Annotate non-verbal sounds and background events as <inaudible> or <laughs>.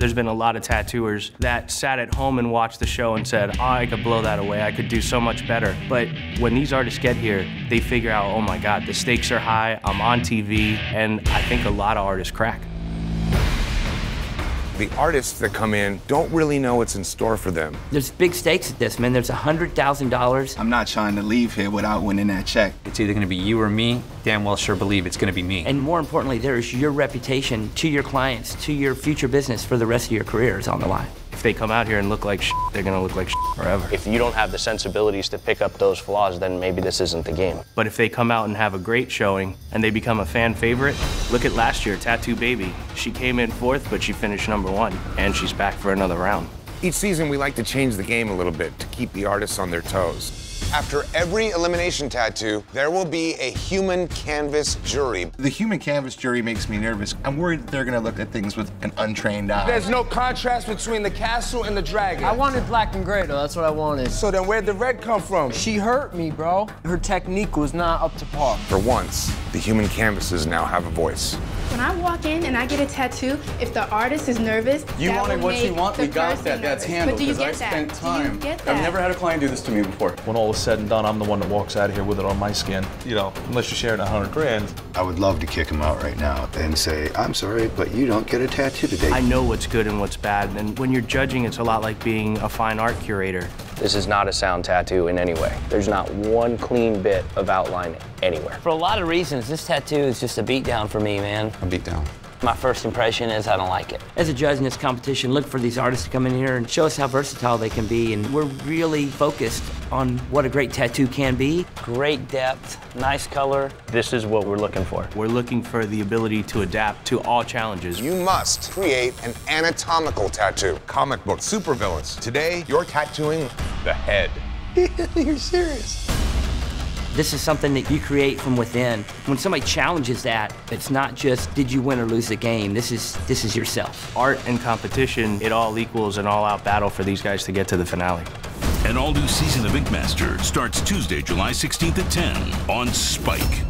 There's been a lot of tattooers that sat at home and watched the show and said, oh, I could blow that away. I could do so much better. But when these artists get here, they figure out, oh my God, the stakes are high. I'm on TV. And I think a lot of artists crack. The artists that come in don't really know what's in store for them. There's big stakes at this, man. There's $100,000. I'm not trying to leave here without winning that check. It's either going to be you or me. Damn well sure believe it's going to be me. And more importantly, there's your reputation to your clients, to your future business for the rest of your career is on the line. If they come out here and look like shit, they're gonna look like shit forever. If you don't have the sensibilities to pick up those flaws, then maybe this isn't the game. But if they come out and have a great showing and they become a fan favorite, look at last year, Tatu Baby. She came in fourth, but she finished number one, and she's back for another round. Each season, we like to change the game a little bit to keep the artists on their toes. After every elimination tattoo, there will be a human canvas jury. The human canvas jury makes me nervous. I'm worried that they're going to look at things with an untrained eye. There's no contrast between the castle and the dragon. I wanted black and gray, though. That's what I wanted. So then where'd the red come from? She hurt me, bro. Her technique was not up to par. For once, the human canvases now have a voice. When I walk in and I get a tattoo, if the artist is nervous, you wanted what you want. We got that. That's handled because I spent time. I've never had a client do this to me before. When all is said and done, I'm the one that walks out of here with it on my skin. You know, unless you're sharing a hundred grand. I would love to kick him out right now and say, I'm sorry, but you don't get a tattoo today. I know what's good and what's bad, and when you're judging, it's a lot like being a fine art curator. This is not a sound tattoo in any way. There's not one clean bit of outline anywhere. For a lot of reasons, this tattoo is just a beatdown for me, man. A beatdown. My first impression is I don't like it. As a judge in this competition, look for these artists to come in here and show us how versatile they can be. And we're really focused on what a great tattoo can be. Great depth, nice color. This is what we're looking for. We're looking for the ability to adapt to all challenges. You must create an anatomical tattoo. Comic book supervillains. Today, you're tattooing the head. <laughs> You're serious. This is something that you create from within. When somebody challenges that, it's not just did you win or lose the game. This is this is yourself. Art and competition, it all equals an all-out battle for these guys to get to the finale. An all-new season of Ink Master starts Tuesday, July 16th at 10 on Spike.